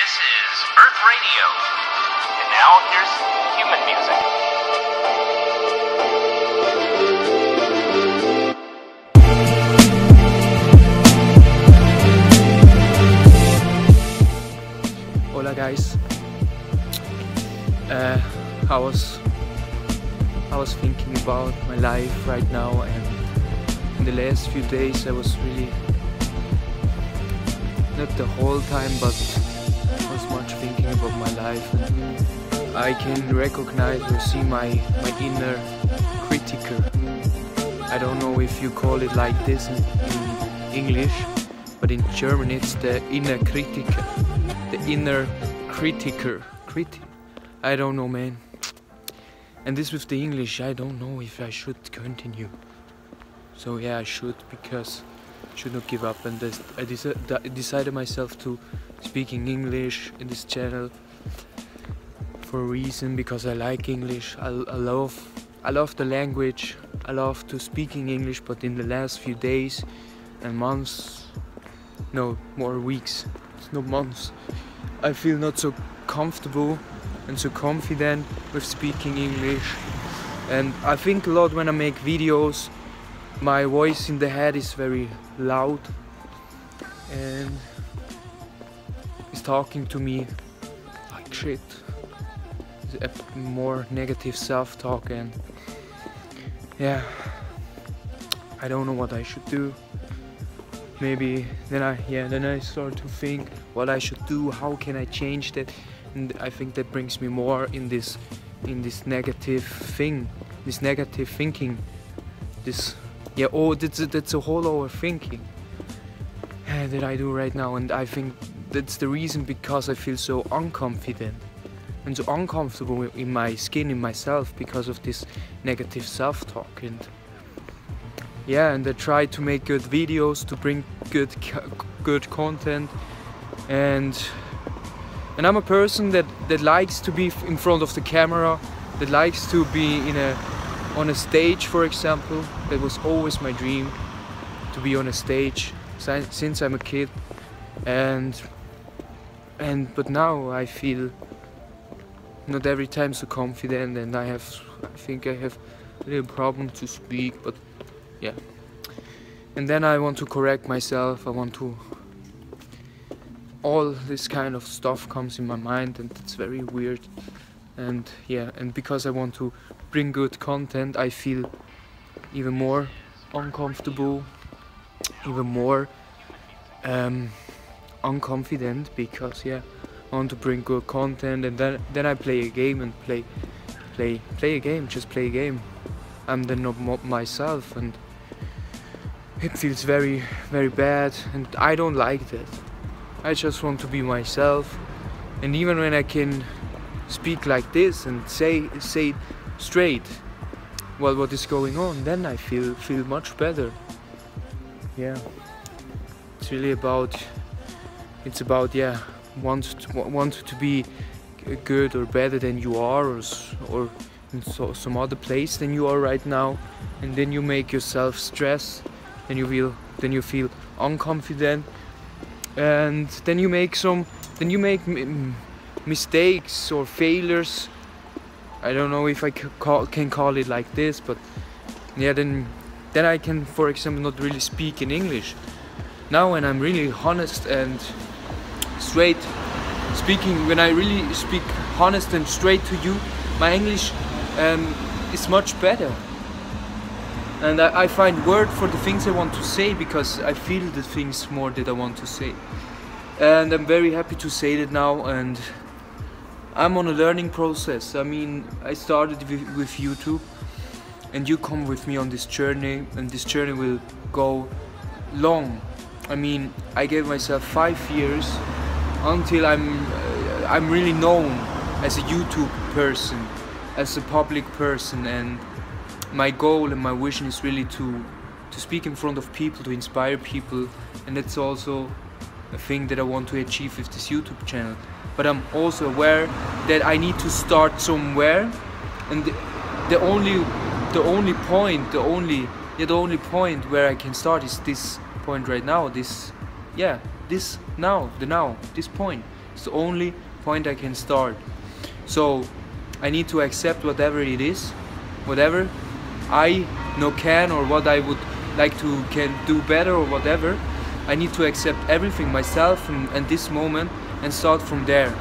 This is Earth Radio. And now here's human music. Hola guys. Uh, I was I was thinking about my life right now and in the last few days I was really not the whole time but life I can recognize or see my, my inner critiker. I don't know if you call it like this in, in English, but in German it's the inner Kritiker. The inner critiker. Criti I don't know, man. And this with the English, I don't know if I should continue. So yeah, I should because I should not give up. And I decided myself to speaking English in this channel for a reason because I like English. I, I love I love the language. I love to speaking English. But in the last few days and months, no more weeks, it's not months. I feel not so comfortable and so confident with speaking English. And I think a lot when I make videos, my voice in the head is very loud and is talking to me like shit. A more negative self-talk and yeah, I don't know what I should do. Maybe then I yeah then I start to think what I should do how can I change that? And I think that brings me more in this in this negative thing this negative thinking. This yeah oh that's a, that's a whole overthinking uh, that I do right now. And I think that's the reason because I feel so unconfident and so uncomfortable in my skin in myself because of this negative self-talk. And yeah and i try to make good videos to bring good good content. And and i'm a person that that likes to be in front of the camera that likes to be in a on a stage for example. That was always my dream to be on a stage since i'm a kid. And and but now i feel not every time so confident and i have i think i have a little problem to speak but yeah. And then i want to correct myself i want to all this kind of stuff comes in my mind and it's very weird. And yeah and because i want to bring good content i feel even more uncomfortable even more um unconfident because yeah want to bring good content and then then i play a game and play play play a game just play a game. I'm then not myself and it feels very very bad and i don't like that. I just want to be myself. And even when i can speak like this and say say straight well what is going on then i feel feel much better. Yeah. It's really about it's about yeah want to, want to be good or better than you are or or in so, some other place than you are right now. And then you make yourself stress then you feel then you feel unconfident. And then you make some then you make mistakes or failures. I don't know if i call, can call it like this but yeah then then i can for example not really speak in english. Now when i'm really honest and straight speaking. When i really speak honest and straight to you my english um, is much better. And I, I find word for the things i want to say because i feel the things more that i want to say. And i'm very happy to say that now and i'm on a learning process. I mean i started with, with youtube and you come with me on this journey and this journey will go long. I mean i gave myself five years until i'm uh, i'm really known as a youtube person as a public person and my goal and my vision is really to to speak in front of people to inspire people and that's also a thing that I want to achieve with this YouTube channel. But I'm also aware that I need to start somewhere and the, the only the only point the only yeah the only point where I can start is this point right now this yeah this now the now this point It's the only point I can start. So I need to accept whatever it is, whatever I no can or what I would like to can do better or whatever. I need to accept everything myself and, and this moment and start from there.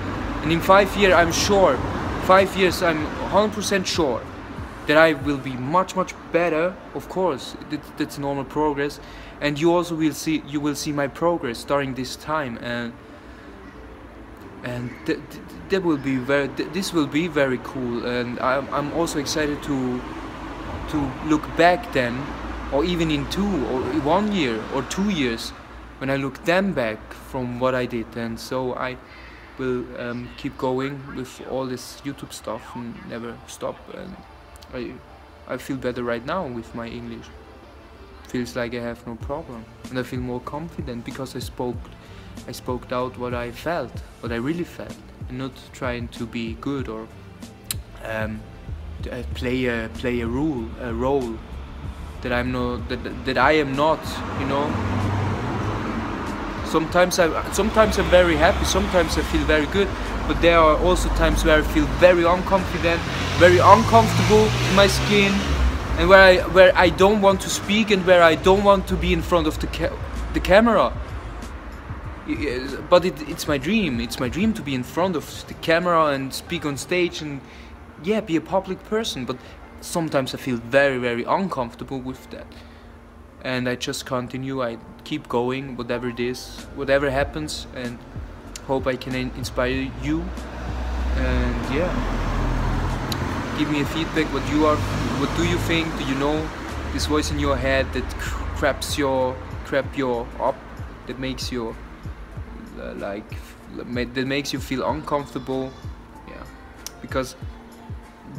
And in five years, I'm sure, five years, I'm 100% sure that I will be much much better. Of course, that, that's normal progress, and you also will see you will see my progress during this time and and th- th- that will be very th- this will be very cool. And I'm, I'm also excited to to look back then or even in two or one year or two years when I look then back from what I did. And so I will um, keep going with all this YouTube stuff and never stop. And I I feel better right now with my English. Feels like I have no problem. And I feel more confident because I spoke I spoke out what I felt what I really felt and not trying to be good or um, uh, play a play a rule a role that I'm not that, that I am not you know? Sometimes I sometimes I'm very happy sometimes I feel very good but there are also times where I feel very unconfident very uncomfortable in my skin and where I where I don't want to speak and where I don't want to be in front of the ca- the camera. But it, it's my dream. It's my dream to be in front of the camera and speak on stage and yeah be a public person. But sometimes I feel very very uncomfortable with that. And I just continue. I keep going whatever it is whatever happens and hope I can inspire you. And yeah. Give me a feedback. What you are what do you think? Do you know this voice in your head that craps your crap your up? That makes you uh, like that makes you feel uncomfortable? Yeah. Because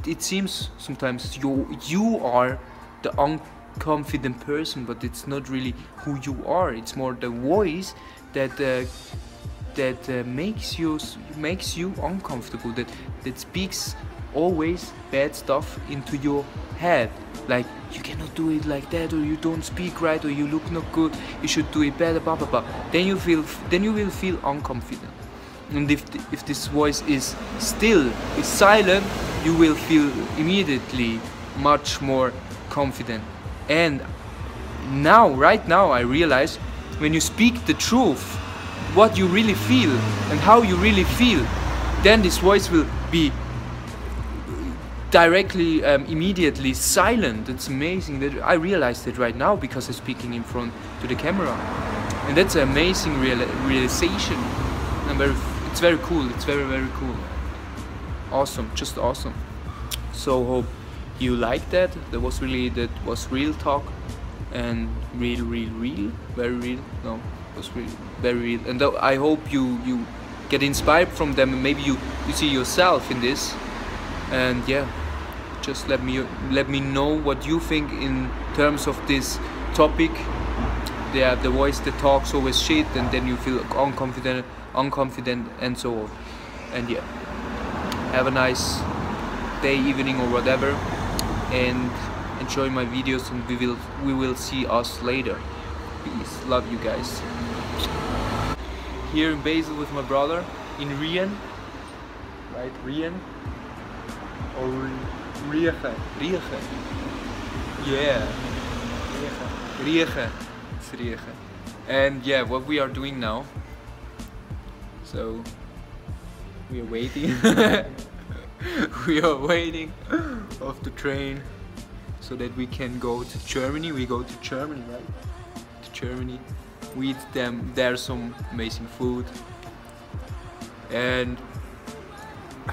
it seems sometimes you you are the unconfident person but it's not really who you are. It's more the voice that uh, that uh, makes you makes you uncomfortable that that speaks always bad stuff into your head. Like you cannot do it like that or you don't speak right or you look not good you should do it better blah blah blah. Then you feel then you will feel unconfident and if, th- if this voice is still is silent you will feel immediately much more confident. And now right now i realize when you speak the truth what you really feel and how you really feel then this voice will be directly um, immediately silent. It's amazing that i realized it right now because i'm speaking in front to the camera. And that's an amazing real- realization. And very it's very cool. It's very very cool. Awesome. Just awesome. So hope you like that. That was really that was real talk and real real real very real. No was very real and i hope you you get inspired from them and maybe you you see yourself in this. And yeah just let me let me know what you think in terms of this topic. Yeah the voice that talks always shit and then you feel unconfident unconfident and so on. And yeah have a nice day evening or whatever. And enjoy my videos and we will we will see us later. Peace. Love you guys here in Basel with my brother in Riehen. Right Riehen? Or Rieche? Rieche. Yeah. Rieche. Rieche. It's Rieche. And yeah what we are doing now. So we are waiting. We are waiting off the train so that we can go to Germany. We go to Germany right? To Germany we eat them there some amazing food. And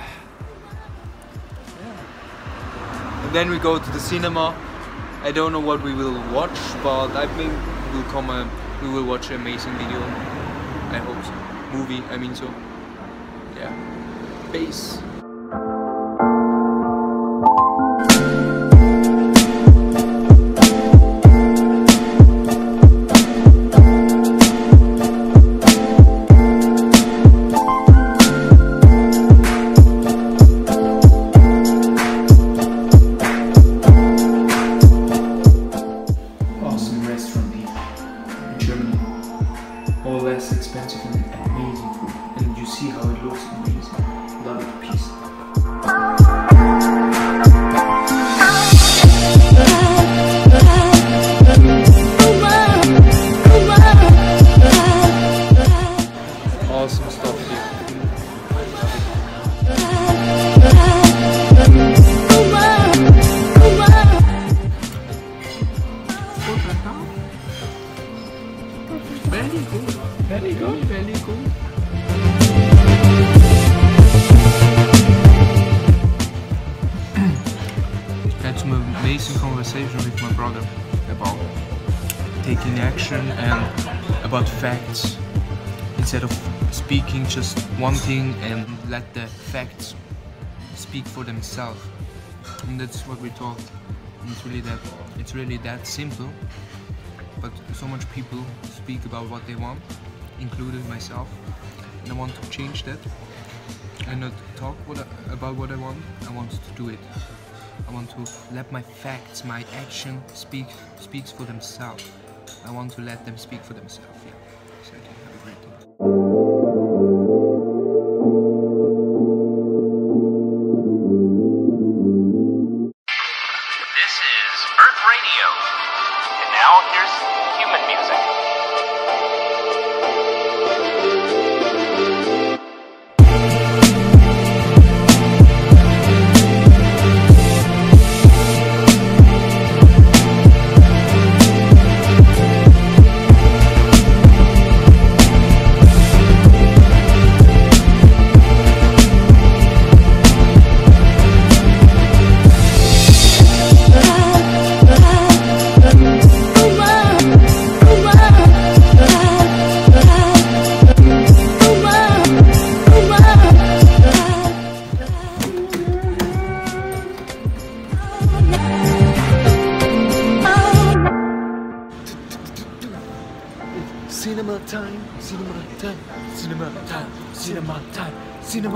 and then we go to the cinema. I don't know what we will watch but I think we'll come a, we will watch an amazing video. I hope so. Movie I mean so. Yeah. Peace amazing conversation with my brother about taking action and about facts instead of speaking just one thing and let the facts speak for themselves. And that's what we talked. It's really that it's really that simple. But so much people speak about what they want, including myself. And I want to change that. And not talk what I, about what I want. I want to do it. I want to let my facts, my action speak speaks for themselves. I want to let them speak for themselves. Yeah.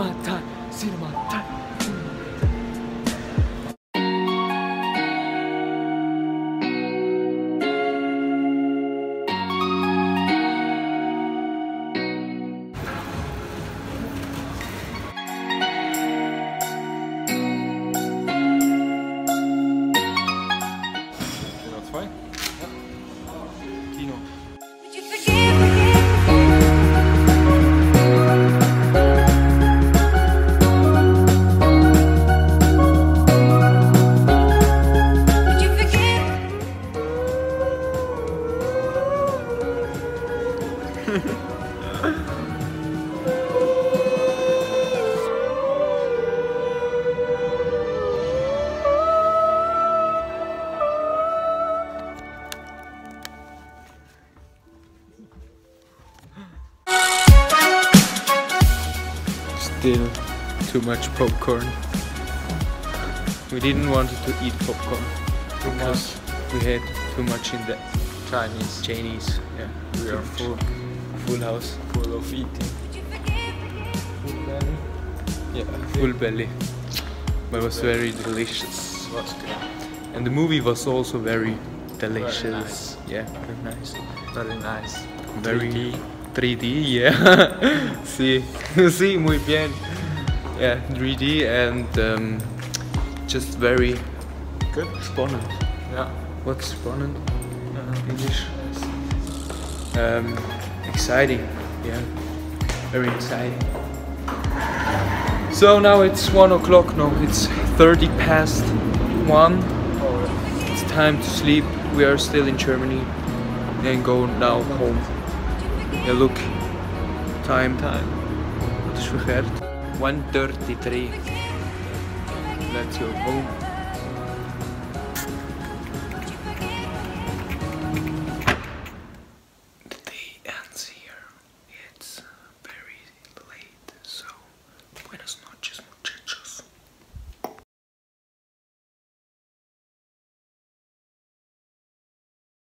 Cinema time, too much popcorn. We didn't want to eat popcorn because we had too much in the Chinese. Chinese. Yeah, We are full, full house. full of eating. Yeah, full belly. But it was very delicious. What's good? And the movie was also very delicious. nice. Yeah, very nice. Very nice. Very 3D. 3D, yeah. sí, sí, muy bien. Yeah, 3D and um, just very Good. spannend. Yeah. What's spannend? English. Um, exciting, yeah, very exciting. So now it's one o'clock. No, it's 30 past one. It's time to sleep. We are still in Germany and go now home. Yeah, look, time, time. Wat is vergerd? 1:33. Let's go home.